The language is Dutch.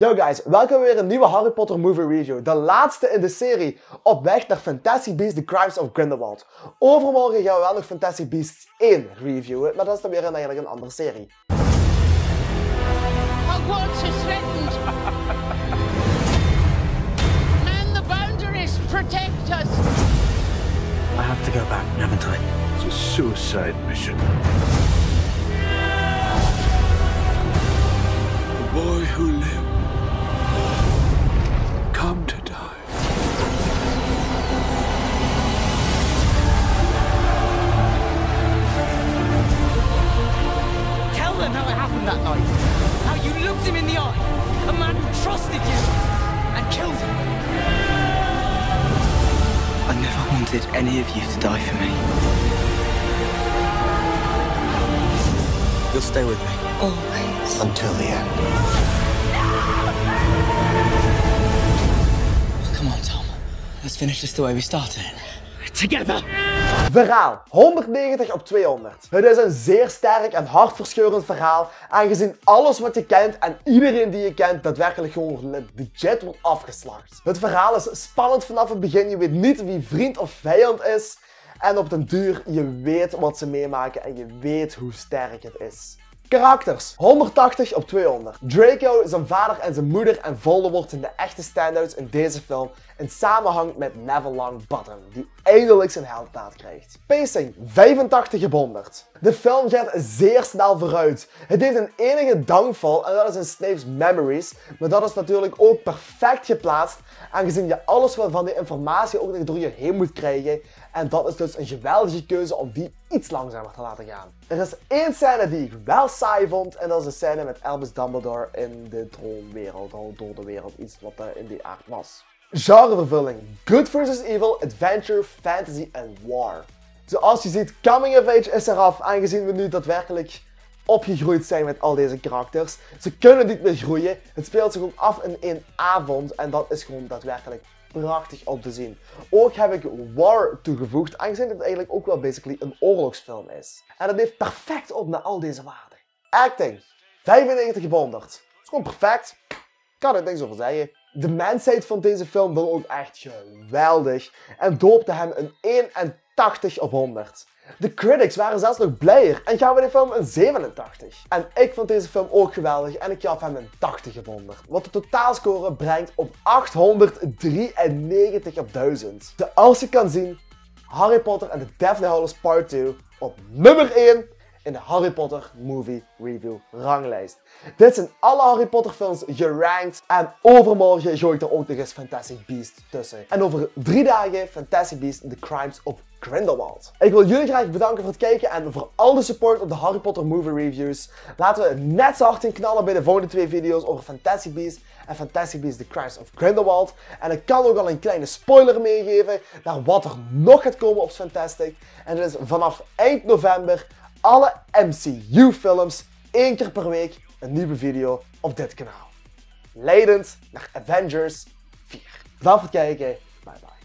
Yo guys, welkom weer een nieuwe Harry Potter movie review. De laatste in de serie op weg naar Fantastic Beasts The Crimes of Grindelwald. Overmorgen gaan we wel nog Fantastic Beasts 1 reviewen, maar dat is dan weer een, eigenlijk een andere serie. Hogwarts is threatened. Man the boundaries, protect us. I have to go back, haven't I? It's a suicide mission. Them how it happened that night. How you looked him in the eye. A man who trusted you and killed him. I never wanted any of you to die for me. You'll stay with me. Always. Until the end. Come on, Tom. Let's finish this the way we started. Together! Verhaal 190 op 200. Het is een zeer sterk en hartverscheurend verhaal, aangezien alles wat je kent en iedereen die je kent daadwerkelijk gewoon legit wordt afgeslacht. Het verhaal is spannend vanaf het begin, je weet niet wie vriend of vijand is. En op den duur, je weet wat ze meemaken en je weet hoe sterk het is. Karakters. 180 op 200. Draco, zijn vader en zijn moeder en Voldemort zijn de echte standouts in deze film in samenhang met Neville Longbottom, die eindelijk zijn helddaad krijgt. Pacing 85 op 100. De film gaat zeer snel vooruit. Het heeft een enige downfall en dat is in Snape's memories, maar dat is natuurlijk ook perfect geplaatst aangezien je alles van die informatie ook nog door je heen moet krijgen en dat is dus een geweldige keuze om die iets langzamer te laten gaan. Er is één scène die ik wel saai vond en dat is de scène met Albus Dumbledore in de droomwereld, al door de wereld, iets wat er in die aard was. Genrevervulling. Good vs. Evil, Adventure, Fantasy en War. Zoals je ziet, Coming of Age is eraf, aangezien we nu daadwerkelijk opgegroeid zijn met al deze karakters. Ze kunnen niet meer groeien. Het speelt zich ook af in één avond en dat is gewoon daadwerkelijk prachtig om te zien. Ook heb ik War toegevoegd, aangezien het eigenlijk ook wel basically een oorlogsfilm is. En dat heeft perfect op naar al deze waarden. Acting, 95 op 100. Dat is gewoon perfect. Kan er niks over zeggen. De mensheid van deze film wil ook echt geweldig en doopte hem een 81 op 100. De critics waren zelfs nog blijer en gaven de film een 87. En ik vond deze film ook geweldig en ik gaf hem een 80 op 100. Wat de totaalscore brengt op 893 op 1000. Zoals je kan zien, Harry Potter en the Deathly Hallows Part 2 op nummer 1 in de Harry Potter Movie Review ranglijst. Dit zijn alle Harry Potter films gerankt en overmorgen gooi ik er ook nog eens Fantastic Beasts tussen. En over drie dagen Fantastic Beasts The Crimes of Grindelwald. Ik wil jullie graag bedanken voor het kijken en voor al de support op de Harry Potter Movie Reviews. Laten we net zo hard in knallen bij de volgende twee video's over Fantastic Beasts en Fantastic Beasts The Crimes of Grindelwald. En ik kan ook al een kleine spoiler meegeven naar wat er nog gaat komen op Fantastic. En dat is vanaf eind november alle MCU-films één keer per week een nieuwe video op dit kanaal. Leidend naar Avengers 4. Bedankt voor het kijken. Bye bye.